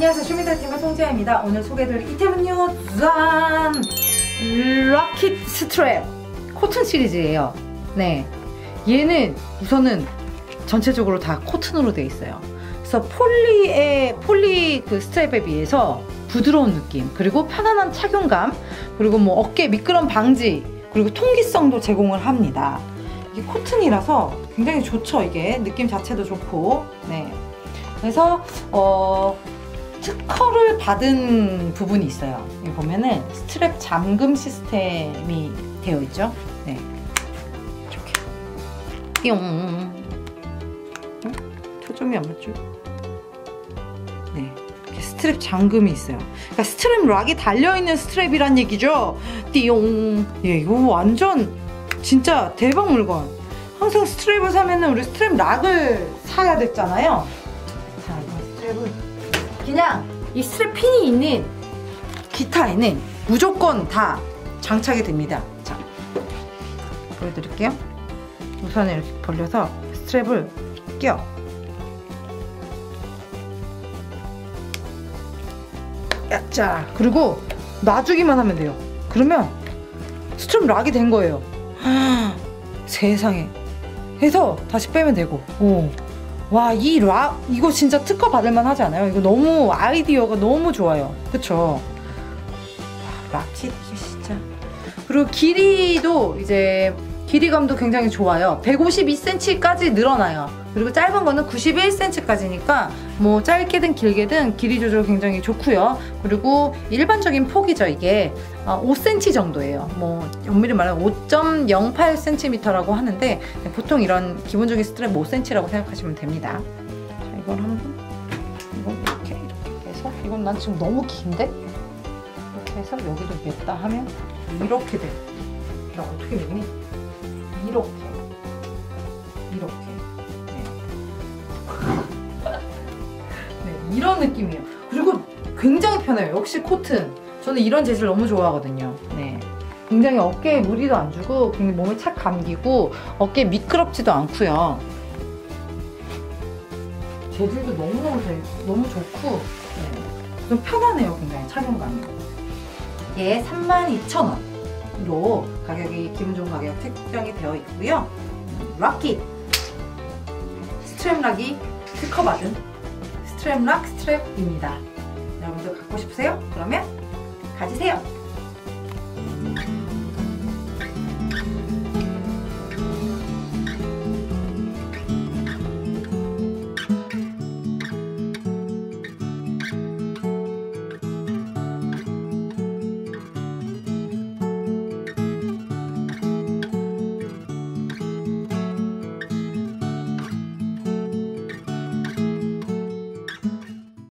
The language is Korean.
안녕하세요. 쇼미더템의 송지아입니다. 오늘 소개해드릴 아이템은요 짠! Lock-It strap 코튼 시리즈예요. 네. 얘는 우선은 전체적으로 다 코튼으로 되어 있어요. 그래서 poly의 poly 그 strap에 비해서 부드러운 느낌 그리고 편안한 착용감 그리고 뭐 어깨 미끄럼 방지 그리고 통기성도 제공을 합니다. 이게 코튼이라서 굉장히 좋죠 이게. 느낌 자체도 좋고. 네. 그래서 어 특허를 받은 부분이 있어요. 여기 보면은 스트랩 잠금 시스템이 되어 있죠. 네. 이렇게. 뿅. 어? 초점이 안 맞죠? 네. 이렇게 스트랩 잠금이 있어요. 그러니까 strap lock이 달려있는 strap이란 얘기죠. 띠용. 예, 이거 완전 진짜 대박 물건. 항상 strap을 사면은 우리 strap lock을 사야 됐잖아요. 자, 이거 strap을 그냥 이 스트랩 핀이 있는 기타에는 무조건 다 장착이 됩니다. 자, 보여드릴게요. 우선 이렇게 벌려서 strap을 껴. 자, 그리고 놔주기만 하면 돼요. 그러면 strap lock이 된 거예요. 세상에. 해서 다시 빼면 되고. 오. 와, 이 lock, 이거 진짜 특허 받을만 하지 않아요? 이거 너무 아이디어가 너무 좋아요. 그쵸? 와, Lock-It, 진짜. 그리고 길이도 이제, 길이감도 굉장히 좋아요. 152cm까지 늘어나요. 그리고 짧은 거는 91cm까지니까 뭐 짧게든 길게든 길이 조절 굉장히 좋고요. 그리고 일반적인 폭이죠, 이게. 5cm 어, 정도예요. 뭐 엄밀히 말하면 5.08cm라고 하는데 보통 이런 기본적인 스트랩 5cm라고 생각하시면 됩니다. 자, 이걸 한번 이건 이렇게 이렇게 해서 이건 난 지금 너무 긴데 이렇게 해서 여기도 맸다 하면 이렇게 돼. 나 어떻게? 이렇게 이렇게 이런 느낌이에요. 그리고 굉장히 편해요. 역시 코튼. 저는 이런 재질 너무 좋아하거든요. 네. 굉장히 어깨에 무리도 안 주고 굉장히 몸을 착 감기고 어깨 미끄럽지도 않고요. 재질도 너무너무 잘, 너무 좋고 네. 좀 편하네요. 굉장히 착용감이. 얘 32,000원으로 가격이 기분 좋은 가격 책정이 되어 있고요. 락킷 스트랩 락이 특허받은 스트랩 락 스트랩입니다. 여러분들 갖고 싶으세요? 그러면 가지세요.